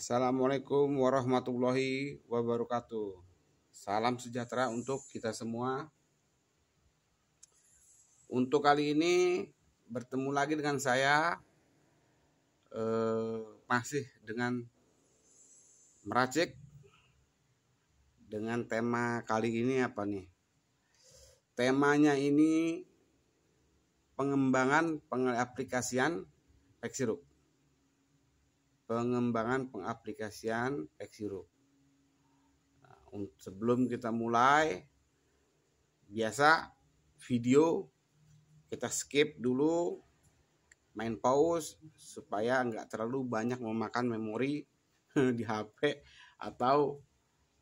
Assalamualaikum warahmatullahi wabarakatuh. Salam sejahtera untuk kita semua. Untuk kali ini bertemu lagi dengan saya eh, masih dengan meracik dengan tema kali ini apa nih? Temanya ini pengembangan pengaplikasian Pexirup pengembangan pengaplikasian Pexiro. Nah, sebelum kita mulai, biasa video kita skip dulu, main pause supaya nggak terlalu banyak memakan memori di HP atau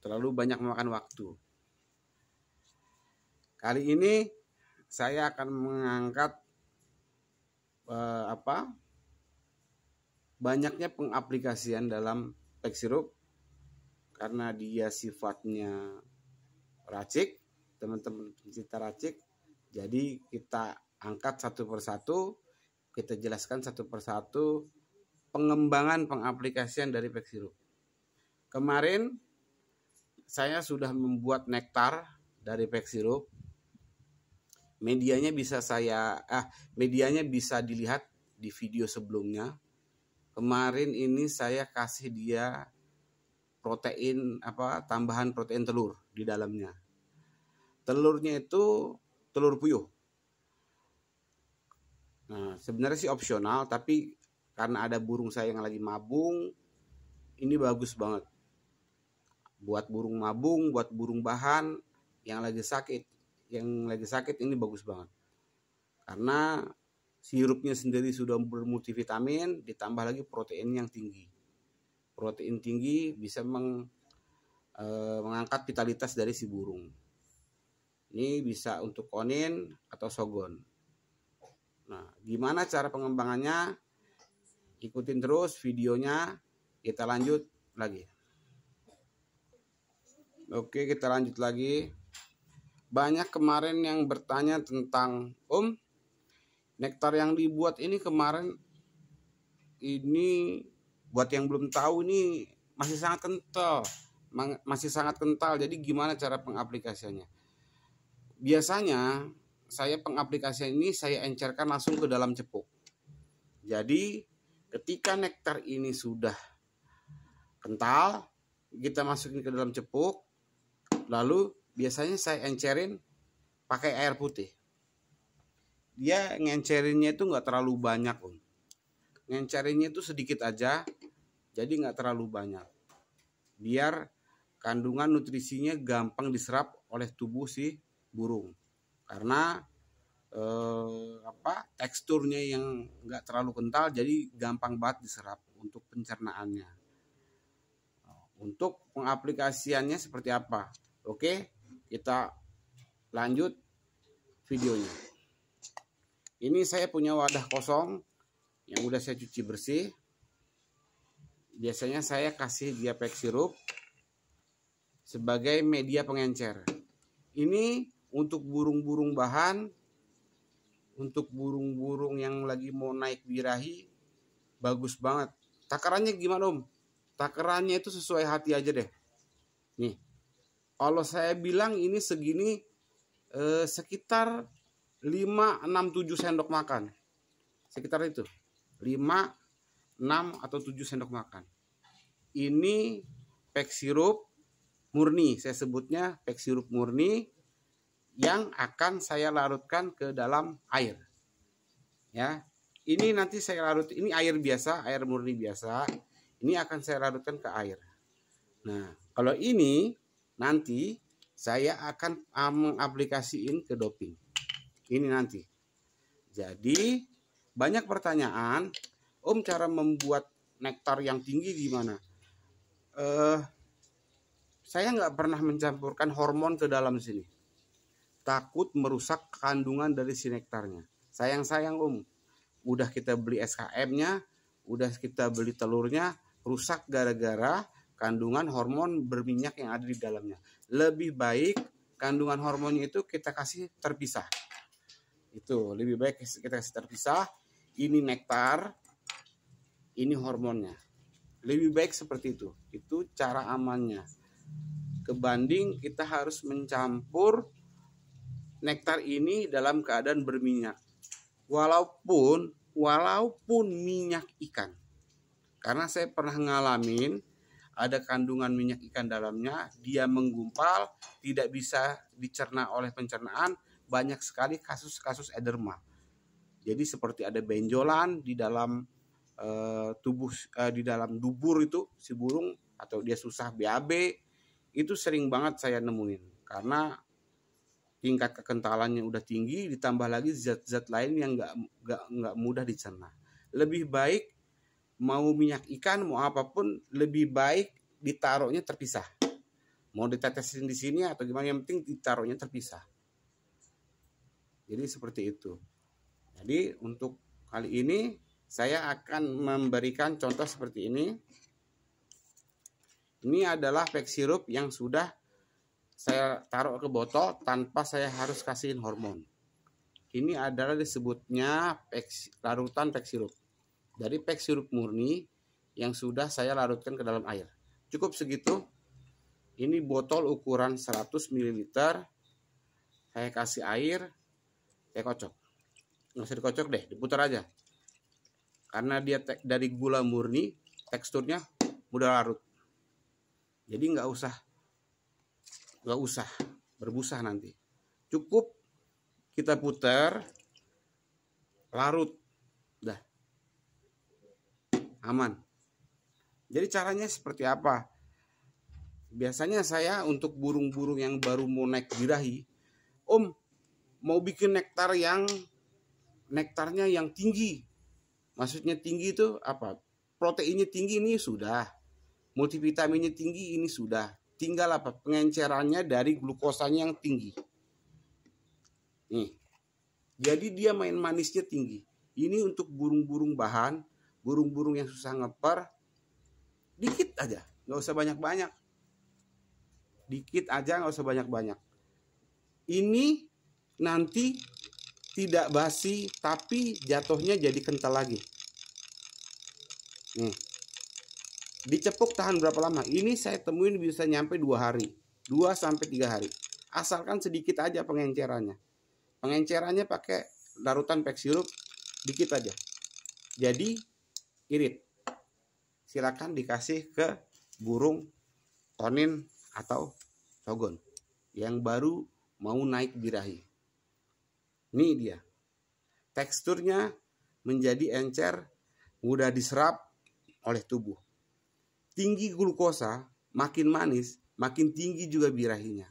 terlalu banyak memakan waktu. Kali ini saya akan mengangkat eh, apa banyaknya pengaplikasian dalam Pexirup karena dia sifatnya racik, teman-teman pencinta racik. Jadi kita angkat satu persatu, kita jelaskan satu persatu pengembangan pengaplikasian dari Pexirup. Kemarin saya sudah membuat nektar dari Pexirup. Medianya bisa saya ah medianya bisa dilihat di video sebelumnya kemarin ini saya kasih dia protein apa tambahan protein telur di dalamnya. Telurnya itu telur puyuh. Nah sebenarnya sih opsional tapi karena ada burung saya yang lagi mabung ini bagus banget. Buat burung mabung buat burung bahan yang lagi sakit yang lagi sakit ini bagus banget. Karena sirupnya sendiri sudah bermultivitamin ditambah lagi protein yang tinggi. Protein tinggi bisa meng, e, mengangkat vitalitas dari si burung. Ini bisa untuk konin atau sogon nah gimana cara pengembangannya? Ikutin terus videonya. Kita lanjut lagi. Oke kita lanjut lagi. Banyak kemarin yang bertanya tentang om nektar yang dibuat ini kemarin ini buat yang belum tahu ini masih sangat kental. Masih sangat kental. Jadi gimana cara pengaplikasiannya? Biasanya saya pengaplikasian ini saya encerkan langsung ke dalam cepuk. Jadi ketika nektar ini sudah kental kita masukin ke dalam cepuk lalu biasanya saya encerin pakai air putih dia ngencerinnya itu nggak terlalu banyak om. Ngencerinnya itu sedikit aja jadi nggak terlalu banyak. Biar kandungan nutrisinya gampang diserap oleh tubuh si burung. Karena eh, apa teksturnya yang nggak terlalu kental jadi gampang banget diserap untuk pencernaannya. Untuk pengaplikasiannya seperti apa? Oke kita lanjut videonya ini saya punya wadah kosong yang udah saya cuci bersih. Biasanya saya kasih dia pack sirup sebagai media pengencer. Ini untuk burung-burung bahan, untuk burung-burung yang lagi mau naik birahi, bagus banget. Takarannya gimana om? Takarannya itu sesuai hati aja deh. Nih, kalau saya bilang ini segini eh, sekitar 5, 6, 7 sendok makan. Sekitar itu. 5, 6 atau 7 sendok makan. Ini pek sirup murni. Saya sebutnya pek sirup murni yang akan saya larutkan ke dalam air. Ya. Ini nanti saya larut ini air biasa, air murni biasa. Ini akan saya larutkan ke air. Nah, kalau ini nanti saya akan mengaplikasiin ke doping ini nanti. Jadi banyak pertanyaan, Om cara membuat nektar yang tinggi gimana? Uh, saya nggak pernah mencampurkan hormon ke dalam sini. Takut merusak kandungan dari si nektarnya. Sayang-sayang Om, udah kita beli SKM-nya, udah kita beli telurnya, rusak gara-gara kandungan hormon berminyak yang ada di dalamnya. Lebih baik kandungan hormonnya itu kita kasih terpisah itu lebih baik kita kasih terpisah. Ini nektar ini hormonnya. Lebih baik seperti itu. Itu cara amannya. Kebanding kita harus mencampur nektar ini dalam keadaan berminyak. Walaupun walaupun minyak ikan. Karena saya pernah ngalamin ada kandungan minyak ikan dalamnya dia menggumpal tidak bisa dicerna oleh pencernaan banyak sekali kasus-kasus ederma. Jadi seperti ada benjolan di dalam uh, tubuh uh, di dalam dubur itu si burung atau dia susah BAB itu sering banget saya nemuin. Karena tingkat kekentalannya udah tinggi ditambah lagi zat-zat lain yang nggak nggak nggak mudah dicerna. Lebih baik mau minyak ikan mau apa pun lebih baik ditaruhnya terpisah. Mau ditetesin di sini atau gimana yang penting ditaruhnya terpisah jadi seperti itu jadi untuk kali ini saya akan memberikan contoh seperti ini. Ini adalah pack sirup yang sudah saya taruh ke botol tanpa saya harus kasihin hormon. Ini adalah disebutnya pack, larutan pack sirup. Dari pack sirup murni yang sudah saya larutkan ke dalam air. Cukup segitu. Ini botol ukuran 100 ml. Saya kasih air, saya kocok. Nggak usah dikocok deh diputar aja. Karena dia dari gula murni teksturnya mudah larut. Jadi nggak usah nggak usah berbusa nanti. Cukup kita putar larut. Dah. Aman. Jadi caranya seperti apa? Biasanya saya untuk burung-burung yang baru mau naik birahi om mau bikin nektar yang nektarnya yang tinggi. Maksudnya tinggi itu apa? Proteinnya tinggi ini sudah. Multivitaminnya tinggi ini sudah. Tinggal apa? Pengencerannya dari glukosanya yang tinggi. Nih. Jadi dia main manisnya tinggi. Ini untuk burung-burung bahan, burung-burung yang susah ngeper, dikit aja, nggak usah banyak-banyak. Dikit aja, nggak usah banyak-banyak. Ini nanti tidak basi tapi jatuhnya jadi kental lagi. Nih dicepuk tahan berapa lama? Ini saya temuin bisa nyampe dua hari. 2 sampai tiga hari. Asalkan sedikit aja pengencerannya. Pengencerannya pakai larutan pek sirup dikit aja. Jadi irit. Silakan dikasih ke burung tonin atau sogon yang baru mau naik birahi ini dia. Teksturnya menjadi encer, mudah diserap oleh tubuh. Tinggi glukosa, makin manis, makin tinggi juga birahinya.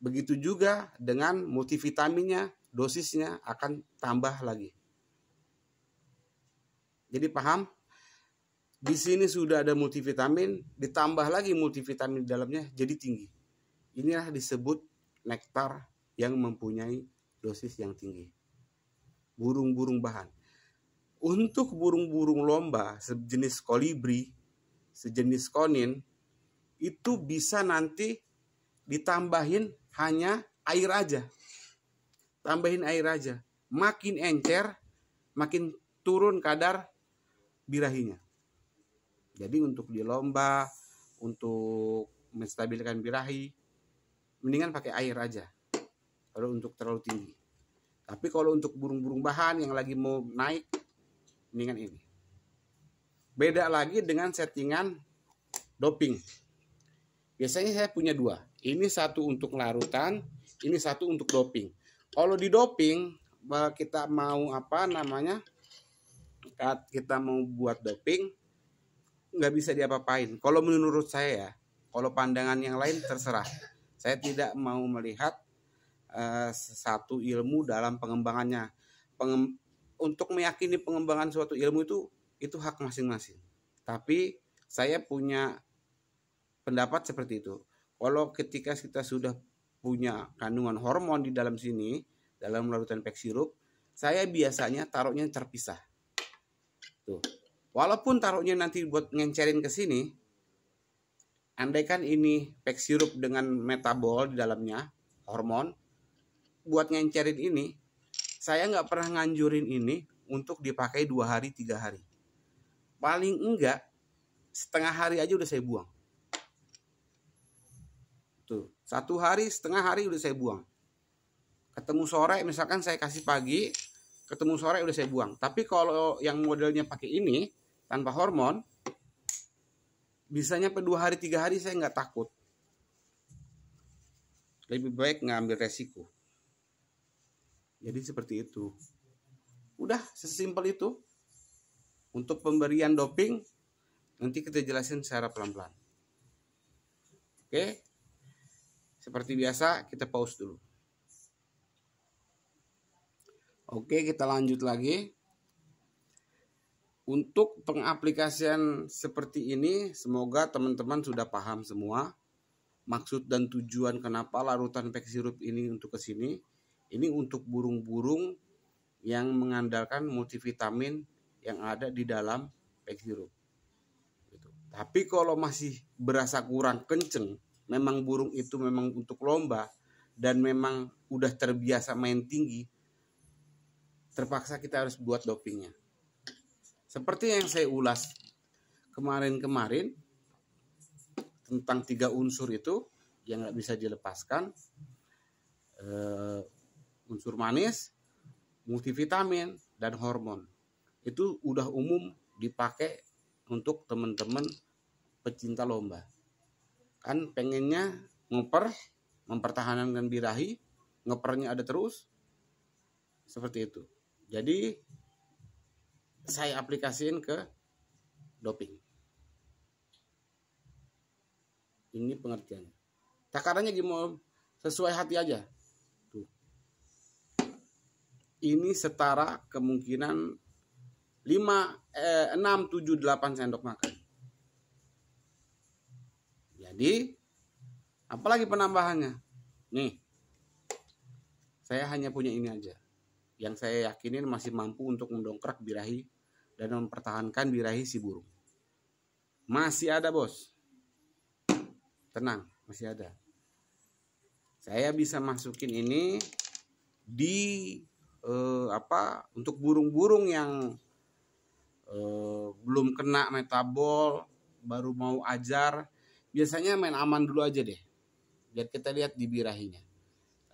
Begitu juga dengan multivitaminnya, dosisnya akan tambah lagi. Jadi paham? Di sini sudah ada multivitamin, ditambah lagi multivitamin di dalamnya jadi tinggi. Inilah disebut nektar yang mempunyai dosis yang tinggi. Burung-burung bahan. Untuk burung-burung lomba sejenis kolibri, sejenis konin, itu bisa nanti ditambahin hanya air aja. Tambahin air aja. Makin encer, makin turun kadar birahinya. Jadi untuk di lomba, untuk menstabilkan birahi, mendingan pakai air aja kalau untuk terlalu tinggi. Tapi kalau untuk burung-burung bahan yang lagi mau naik, mendingan ini. Beda lagi dengan settingan doping. Biasanya saya punya dua. Ini satu untuk larutan, ini satu untuk doping. Kalau di doping, kita mau apa namanya, kita mau buat doping, nggak bisa diapa-apain. Kalau menurut saya ya, kalau pandangan yang lain terserah. Saya tidak mau melihat uh, satu ilmu dalam pengembangannya. Pengem untuk meyakini pengembangan suatu ilmu itu itu hak masing-masing. Tapi saya punya pendapat seperti itu. Kalau ketika kita sudah punya kandungan hormon di dalam sini, dalam larutan pek sirup, saya biasanya taruhnya terpisah. Tuh. Walaupun taruhnya nanti buat ngencerin ke sini, andaikan ini pek sirup dengan metabol di dalamnya, hormon, buat ngencerin ini saya nggak pernah nganjurin ini untuk dipakai dua hari tiga hari. Paling enggak setengah hari aja udah saya buang. Tuh satu hari setengah hari udah saya buang. Ketemu sore misalkan saya kasih pagi ketemu sore udah saya buang. Tapi kalau yang modelnya pakai ini tanpa hormon bisanya per dua hari tiga hari saya nggak takut. Lebih baik ngambil resiko jadi seperti itu. Udah sesimpel itu. Untuk pemberian doping nanti kita jelasin secara pelan-pelan. Oke? Seperti biasa kita pause dulu. Oke kita lanjut lagi. Untuk pengaplikasian seperti ini semoga teman-teman sudah paham semua maksud dan tujuan kenapa larutan sirup ini untuk ke sini ini untuk burung-burung yang mengandalkan multivitamin yang ada di dalam pack sirup gitu. tapi kalau masih berasa kurang kenceng memang burung itu memang untuk lomba dan memang udah terbiasa main tinggi terpaksa kita harus buat dopingnya seperti yang saya ulas kemarin-kemarin tentang tiga unsur itu yang nggak bisa dilepaskan uh, unsur manis, multivitamin dan hormon itu udah umum dipakai untuk teman-teman pecinta lomba kan pengennya ngoper mempertahankan birahi ngepernya ada terus seperti itu jadi saya aplikasiin ke doping. Ini pengertiannya. Takarannya gimana? Sesuai hati aja. Ini setara kemungkinan 5 eh, 6 7 8 sendok makan. Jadi apalagi penambahannya? Nih. Saya hanya punya ini aja. Yang saya yakinin masih mampu untuk mendongkrak birahi dan mempertahankan birahi si burung. Masih ada bos. Tenang, masih ada. Saya bisa masukin ini di eh, apa untuk burung-burung yang eh, belum kena metabol, baru mau ajar, biasanya main aman dulu aja deh. Biar kita lihat di birahinya.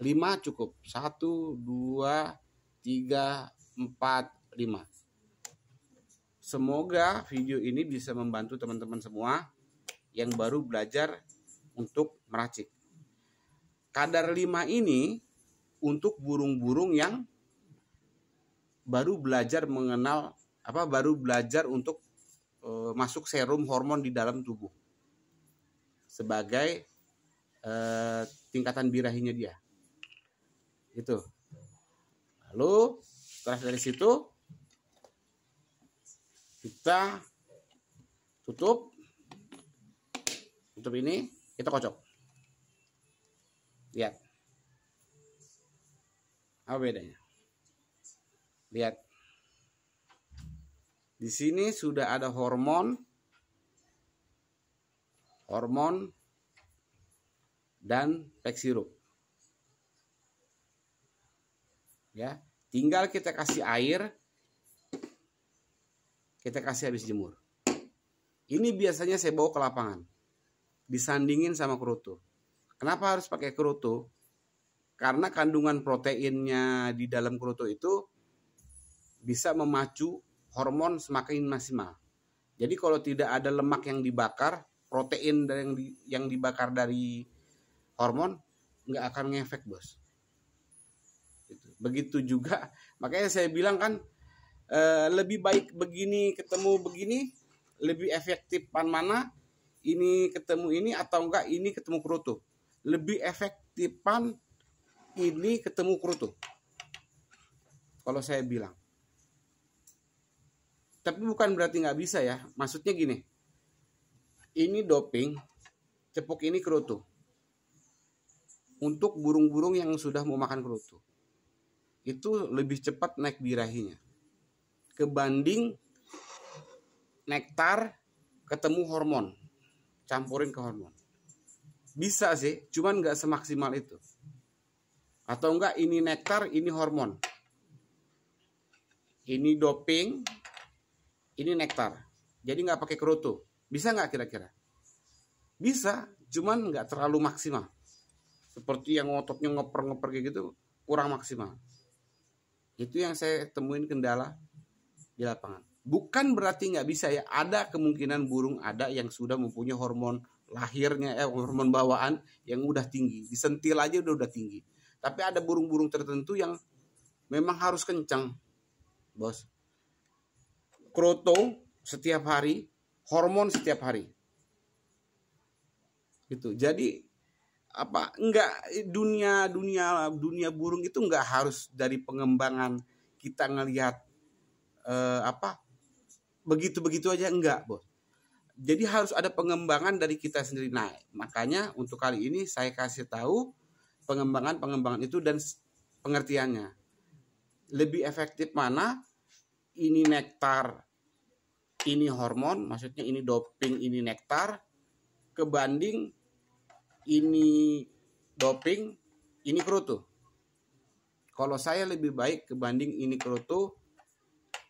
5 cukup. 1 2 3 4 5 Semoga video ini bisa membantu teman-teman semua yang baru belajar untuk meracik. Kadar 5 ini untuk burung-burung yang baru belajar mengenal apa baru belajar untuk e, masuk serum hormon di dalam tubuh. Sebagai e, tingkatan birahinya dia. Itu. Lalu setelah dari situ kita tutup. Tutup ini kita kocok. Lihat. Apa bedanya lihat di sini sudah ada hormon hormon dan pek sirup ya tinggal kita kasih air kita kasih habis jemur. Ini biasanya saya bawa ke lapangan. Disandingin sama kerutu. Kenapa harus pakai kerutu? Karena kandungan proteinnya di dalam kerutu itu bisa memacu hormon semakin maksimal. Jadi kalau tidak ada lemak yang dibakar, protein yang di, yang dibakar dari hormon nggak akan ngefek bos. Gitu. Begitu juga, makanya saya bilang kan Eh, lebih baik begini ketemu begini lebih efektif pan mana ini ketemu ini atau enggak ini ketemu kerutu lebih efektifan ini ketemu kerutu kalau saya bilang tapi bukan berarti nggak bisa ya. Maksudnya gini. Ini doping cepuk ini kerutu. Untuk burung-burung yang sudah mau makan kerutu. Itu lebih cepat naik birahinya. Kebanding nektar ketemu hormon. Campurin ke hormon. Bisa sih cuman nggak semaksimal itu. Atau enggak ini nektar ini hormon. Ini doping ini nektar jadi nggak pakai kerutu Bisa nggak kira-kira? Bisa, cuman nggak terlalu maksimal. Seperti yang ototnya ngeper-ngeper gitu, kurang maksimal. Itu yang saya temuin kendala di lapangan. Bukan berarti nggak bisa ya, ada kemungkinan burung ada yang sudah mempunyai hormon lahirnya, eh, hormon bawaan yang udah tinggi. Disentil aja udah udah tinggi. Tapi ada burung-burung tertentu yang memang harus kencang, bos. Kroto setiap hari, hormon setiap hari. Gitu. Jadi apa enggak dunia dunia dunia burung itu enggak harus dari pengembangan kita ngelihat eh, apa begitu begitu aja enggak bos jadi harus ada pengembangan dari kita sendiri nah makanya untuk kali ini saya kasih tahu pengembangan pengembangan itu dan pengertiannya lebih efektif mana ini nektar ini hormon maksudnya ini doping ini nektar kebanding ini doping, ini kerutu. Kalau saya lebih baik kebanding ini kerutu,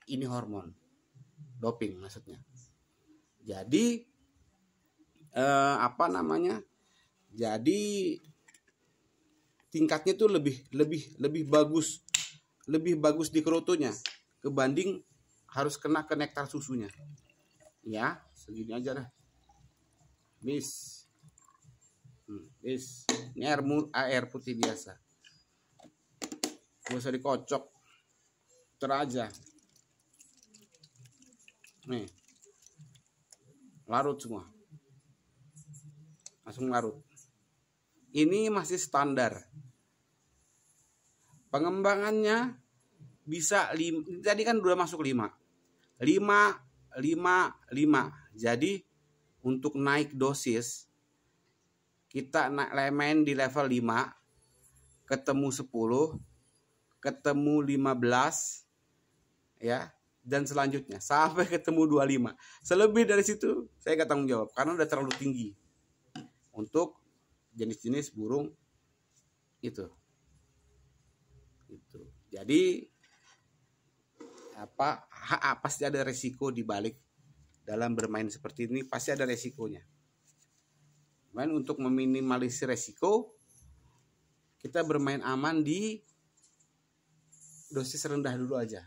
ini hormon. Doping maksudnya. Jadi eh, apa namanya? Jadi tingkatnya itu lebih lebih lebih bagus lebih bagus di kerutunya kebanding harus kena ke nektar susunya ya segini aja dah bis Hmm, ini air, air putih biasa. Gak usah dikocok. Teraja. Nih. Larut semua. Langsung larut. Ini masih standar. Pengembangannya bisa lim, tadi kan udah masuk 5. 5 5 5. Jadi untuk naik dosis kita naik main di level 5 ketemu 10 ketemu 15 ya dan selanjutnya. Sampai ketemu 25 selebih dari situ saya nggak tanggung jawab karena udah terlalu tinggi. Untuk jenis-jenis burung itu. Itu. Jadi apa pasti ada resiko di balik dalam bermain seperti ini pasti ada resikonya. Main untuk meminimalisir resiko kita bermain aman di dosis rendah dulu aja.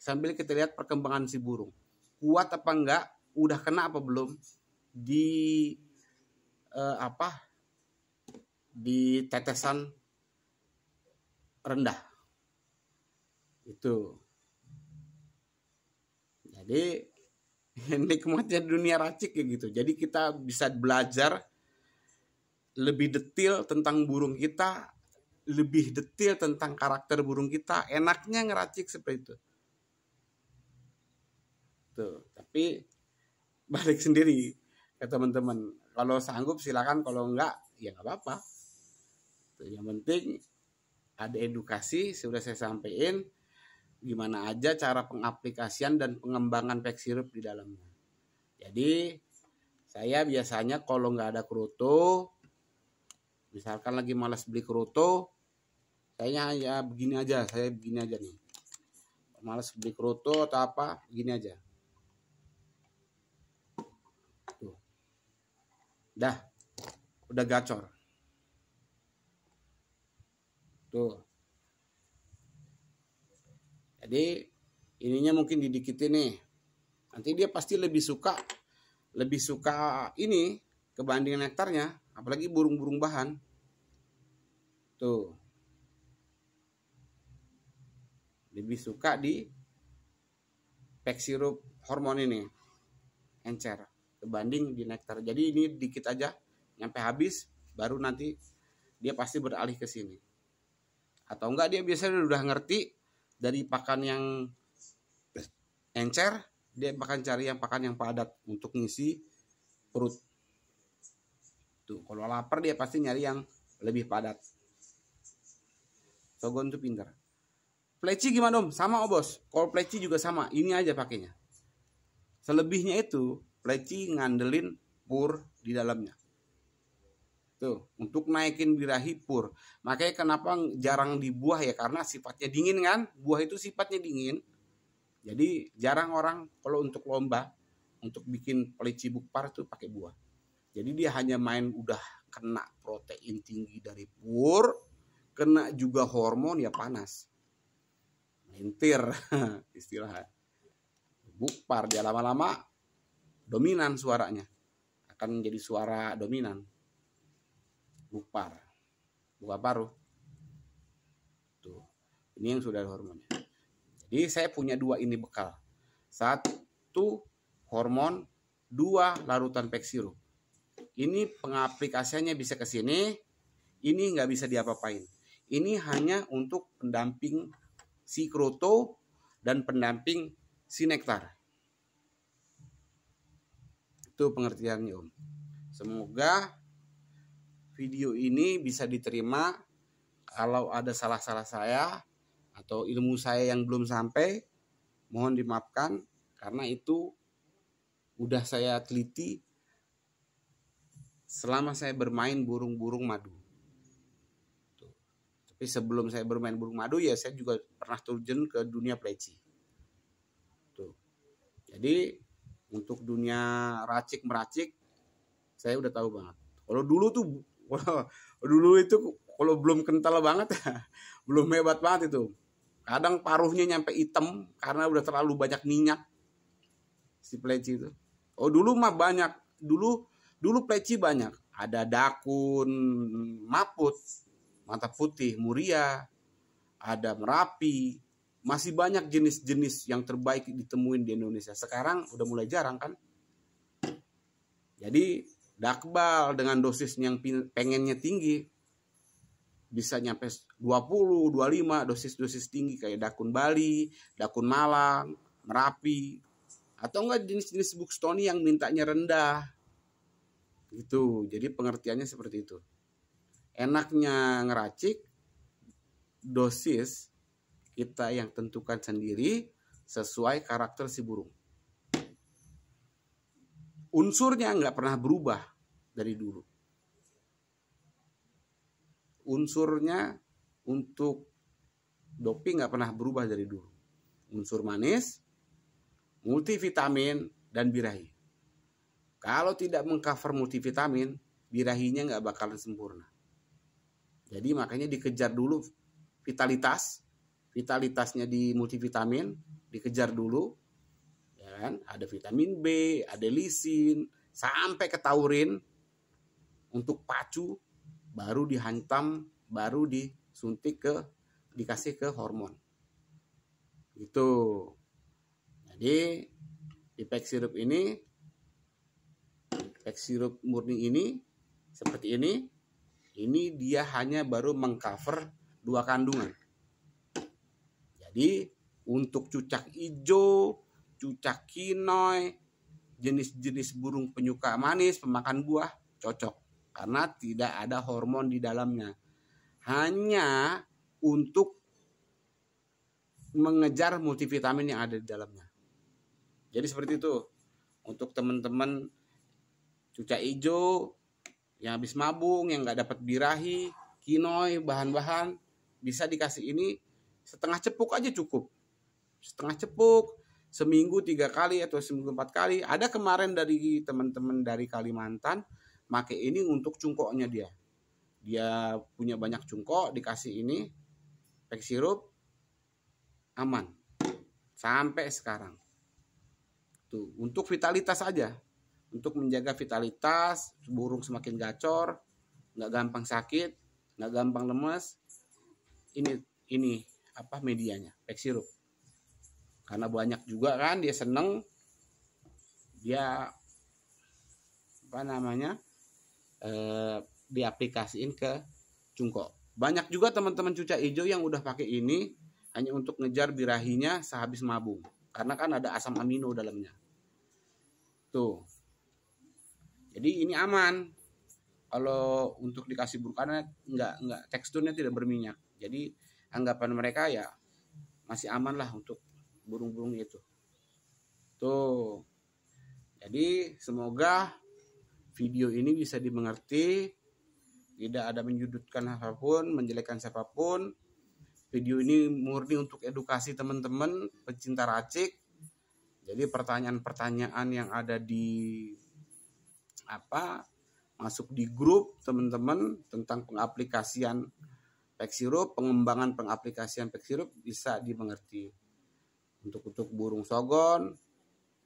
Sambil kita lihat perkembangan si burung. Kuat apa enggak udah kena apa belum di eh, apa di tetesan rendah. Itu jadi nikmatnya dunia racik ya gitu. Jadi kita bisa belajar lebih detail tentang burung kita, lebih detail tentang karakter burung kita. Enaknya ngeracik seperti itu. Tuh, tapi balik sendiri ke teman-teman. Kalau sanggup silakan, kalau enggak ya nggak apa-apa. Yang penting ada edukasi sudah saya sampaikan gimana aja cara pengaplikasian dan pengembangan pack sirup di dalamnya. Jadi saya biasanya kalau nggak ada keruto, misalkan lagi malas beli keruto, saya ya begini aja, saya begini aja nih. Malas beli keruto atau apa, begini aja. Tuh. Dah, udah gacor. Tuh. Jadi ininya mungkin didikitin nih. Nanti dia pasti lebih suka lebih suka ini kebanding nektarnya, apalagi burung-burung bahan. Tuh. Lebih suka di pack sirup hormon ini. Encer kebanding di nektar. Jadi ini dikit aja nyampe habis baru nanti dia pasti beralih ke sini. Atau enggak dia biasanya udah ngerti dari pakan yang encer dia bahkan cari yang pakan yang padat untuk ngisi perut. Tuh kalau lapar dia pasti nyari yang lebih padat. Sogon tuh pinter pleci gimana om? Sama oh kalau pleci juga sama ini aja pakainya. Selebihnya itu pleci ngandelin pur di dalamnya Tuh, untuk naikin birahi pur. Makanya kenapa jarang dibuah ya karena sifatnya dingin kan? Buah itu sifatnya dingin. Jadi jarang orang kalau untuk lomba untuk bikin peleci bukpar itu pakai buah. Jadi dia hanya main udah kena protein tinggi dari pur, kena juga hormon ya panas. Lintir istilah. Bukpar dia lama-lama dominan suaranya. Akan menjadi suara dominan. Bukpar. Buka paruh. Tuh. Ini yang sudah ada hormonnya. Jadi saya punya dua ini bekal. Satu hormon, dua larutan peksirup. Ini pengaplikasiannya bisa ke sini, ini nggak bisa diapa-apain. Ini hanya untuk pendamping si kroto dan pendamping si nektar. Itu pengertiannya Om. Semoga video ini bisa diterima kalau ada salah-salah saya atau ilmu saya yang belum sampai mohon dimaafkan karena itu udah saya teliti selama saya bermain burung-burung madu. Tapi sebelum saya bermain burung madu ya saya juga pernah terjun ke dunia pleci. Tuh. Jadi untuk dunia racik meracik saya udah tahu banget. Kalau dulu tuh dulu itu kalau belum kental banget ya belum hebat banget itu. Kadang paruhnya nyampe hitam karena udah terlalu banyak minyak si pleci itu. Oh dulu mah banyak. Dulu dulu pleci banyak. Ada dakun, maput, mata putih, muria, ada merapi. Masih banyak jenis-jenis yang terbaik ditemuin di Indonesia. Sekarang udah mulai jarang kan. Jadi dakbal dengan dosis yang pengennya tinggi bisa nyampe 20, 25 dosis-dosis tinggi kayak dakun Bali, dakun Malang, Merapi, atau enggak jenis-jenis bookstone yang mintanya rendah. Gitu. Jadi pengertiannya seperti itu. Enaknya ngeracik dosis kita yang tentukan sendiri sesuai karakter si burung unsurnya nggak pernah berubah dari dulu unsurnya untuk doping nggak pernah berubah dari dulu unsur manis multivitamin, dan birahi. Kalau tidak mengcover multivitamin, birahinya nggak bakalan sempurna. Jadi makanya dikejar dulu vitalitas, vitalitasnya di multivitamin dikejar dulu, kan? Ada vitamin B, ada lisin, sampai ke taurin untuk pacu, baru dihantam, baru disuntik ke dikasih ke hormon. Itu. Jadi di pack sirup ini pack sirup murni ini seperti ini ini dia hanya baru mengcover dua kandungan. Jadi untuk cucak hijau, cucak kinoy, jenis-jenis burung penyuka manis, pemakan buah cocok karena tidak ada hormon di dalamnya. Hanya untuk mengejar multivitamin yang ada di dalamnya. Jadi seperti itu. Untuk teman-teman cuca hijau yang habis mabung, yang nggak dapat birahi, kinoy, bahan-bahan bisa dikasih ini setengah cepuk aja cukup. Setengah cepuk, seminggu tiga kali atau seminggu empat kali. Ada kemarin dari teman-teman dari Kalimantan, make ini untuk cungkoknya dia. Dia punya banyak cungkok, dikasih ini, pack sirup, aman. Sampai sekarang. Tuh, untuk vitalitas aja. Untuk menjaga vitalitas, burung semakin gacor, nggak gampang sakit, nggak gampang lemes. Ini ini apa medianya, pack sirup. Karena banyak juga kan dia seneng dia apa namanya? eh, diaplikasiin ke cungkok. Banyak juga teman-teman cuca hijau yang udah pakai ini hanya untuk ngejar birahinya sehabis mabung. Karena kan ada asam amino dalamnya. Tuh. Jadi ini aman. Kalau untuk dikasih buruk karena nggak nggak teksturnya tidak berminyak. Jadi anggapan mereka ya masih aman lah untuk burung-burung itu. Tuh. Jadi semoga video ini bisa dimengerti. Tidak ada menyudutkan apa pun, menjelekkan siapa pun. Video ini murni untuk edukasi teman-teman pecinta racik jadi pertanyaan-pertanyaan yang ada di apa masuk di grup teman-teman tentang pengaplikasian Pexirup, pengembangan pengaplikasian Pexirup bisa dimengerti. Untuk untuk burung sogon,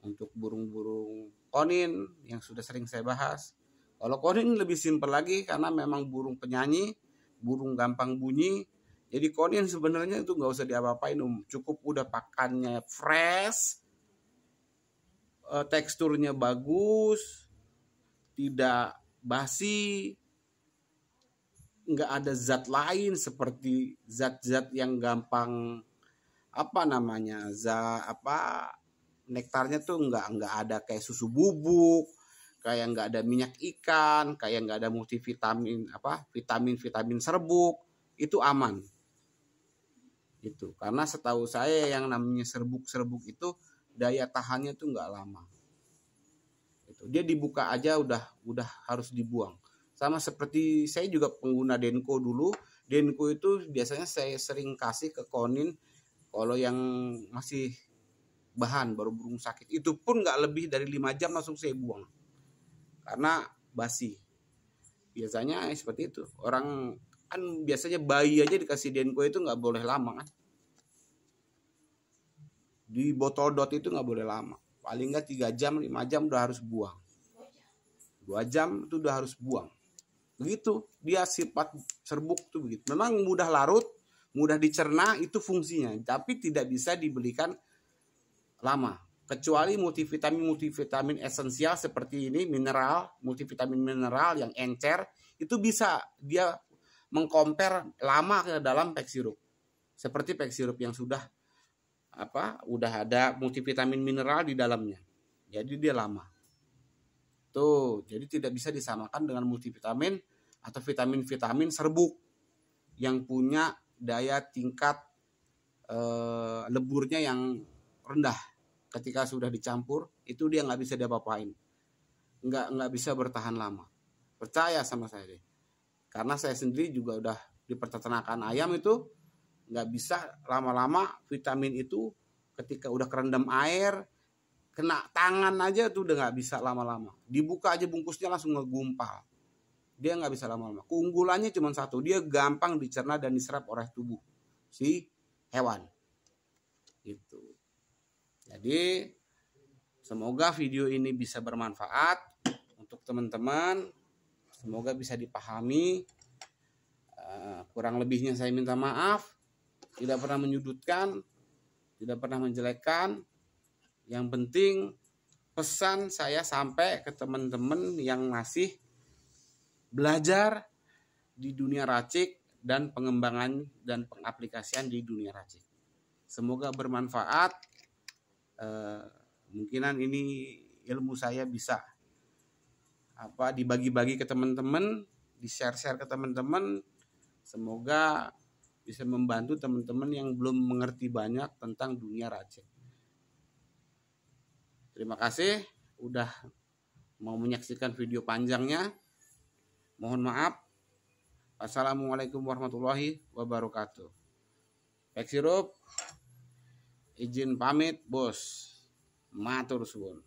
untuk burung-burung konin yang sudah sering saya bahas. Kalau konin lebih simpel lagi karena memang burung penyanyi, burung gampang bunyi. Jadi konin sebenarnya itu nggak usah diapa-apain, um. cukup udah pakannya fresh, eh, teksturnya bagus, tidak basi, nggak ada zat lain seperti zat-zat yang gampang apa namanya za apa nektarnya tuh nggak nggak ada kayak susu bubuk kayak nggak ada minyak ikan kayak nggak ada multivitamin apa vitamin vitamin serbuk itu aman. Itu karena setahu saya yang namanya serbuk serbuk itu daya tahannya tuh nggak lama. Itu dia dibuka aja udah udah harus dibuang. Sama seperti saya juga pengguna Denko dulu. Denko itu biasanya saya sering kasih ke konin kalau yang masih bahan baru burung sakit itu pun nggak lebih dari lima jam langsung saya buang. Karena basi. Biasanya seperti itu. Orang kan biasanya bayi aja dikasih denko itu nggak boleh lama kan? Di botol dot itu nggak boleh lama. Paling nggak tiga jam lima jam udah harus buang. Dua jam itu udah harus buang. Begitu. Dia sifat serbuk tuh begitu. Memang mudah larut mudah dicerna itu fungsinya. Tapi tidak bisa dibelikan lama. Kecuali multivitamin multivitamin esensial seperti ini mineral multivitamin mineral yang encer itu bisa dia mengkomper lama ke dalam pack sirup. Seperti pack sirup yang sudah apa udah ada multivitamin mineral di dalamnya. Jadi dia lama. Tuh, jadi tidak bisa disamakan dengan multivitamin atau vitamin-vitamin serbuk yang punya daya tingkat e, leburnya yang rendah. Ketika sudah dicampur, itu dia nggak bisa diapa-apain. Nggak, nggak bisa bertahan lama. Percaya sama saya deh. Karena saya sendiri juga udah di peternakan ayam itu nggak bisa lama-lama vitamin itu ketika udah kerendam air kena tangan aja tuh udah nggak bisa lama-lama dibuka aja bungkusnya langsung ngegumpal dia nggak bisa lama-lama. Keunggulannya cuma satu. Dia gampang dicerna dan diserap oleh tubuh si hewan. Itu jadi semoga video ini bisa bermanfaat untuk teman-teman. Semoga bisa dipahami. Uh, kurang lebihnya saya minta maaf. Tidak pernah menyudutkan tidak pernah menjelekkan. Yang penting pesan saya sampai ke teman-teman yang masih belajar di dunia racik dan pengembangan dan pengaplikasian di dunia racik. Semoga bermanfaat. Eh, mungkinan ini ilmu saya bisa apa dibagi-bagi ke teman-teman, di-share-share ke teman-teman. Semoga bisa membantu teman-teman yang belum mengerti banyak tentang dunia racik. Terima kasih udah mau menyaksikan video panjangnya. Mohon maaf. Assalamualaikum warahmatullahi wabarakatuh. Pek sirup izin pamit bos. Matur suwun.